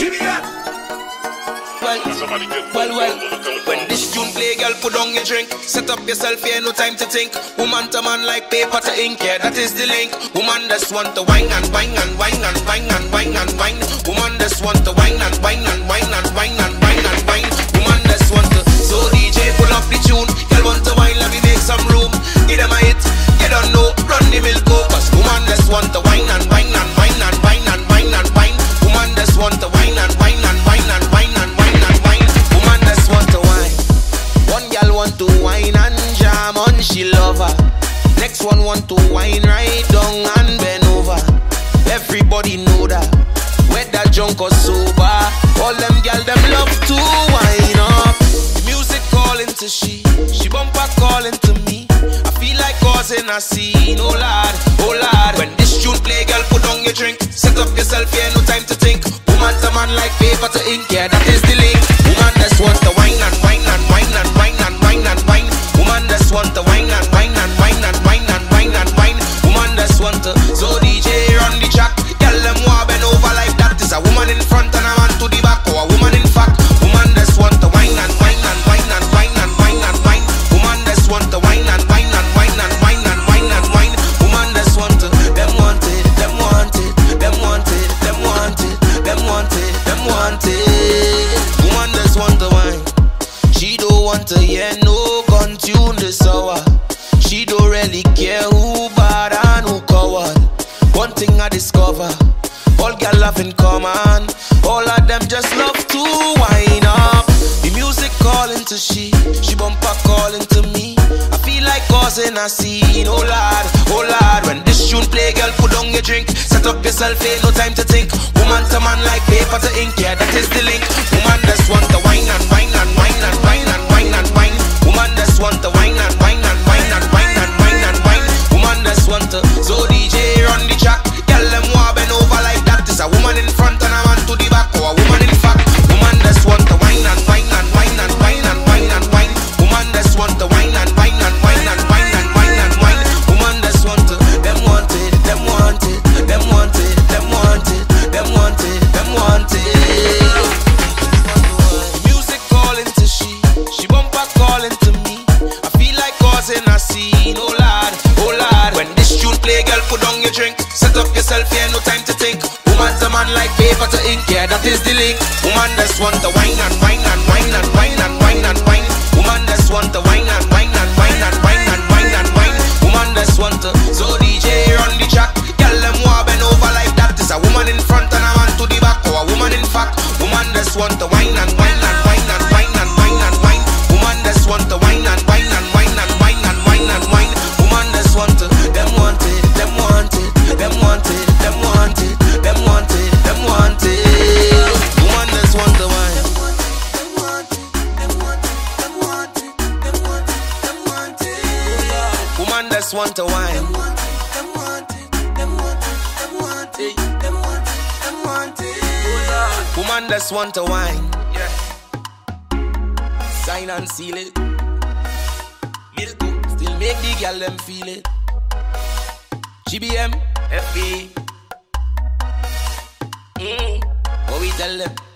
Well, well, well, when this tune play, girl, put on your drink. Set up yourself here, no time to think. Woman to man like paper to ink, yeah, that is the link. Woman just want to wine and wine and wine and wine and wine and wine. Woman just want to wine and wine and wine a scene, oh lord, oh lord. When this tune play, girl, put on your drink. Set up yourself, yeah, no time to think. Woman to man like paper to ink, yeah, to hear no gun tune this hour. She don't really care who bad and who coward. One thing I discover, all gal have in common. All of them just love to wind up. The music calling to she, she bumper calling to me. I feel like causing a scene. Oh lord, oh lord. When this tune play, girl, put down your drink. Set up yourself, ain't no time to think. Woman to man like paper to ink, yeah, that is the link. Woman just want to wine and wine and wine and wine want to yeah, that is the link. Woman just want to wine Just want to wine. Woman just want to wine. Yeah. Sign and seal it. Milko still make the girl them feel it. GBM, FB. Mm. What we tell them?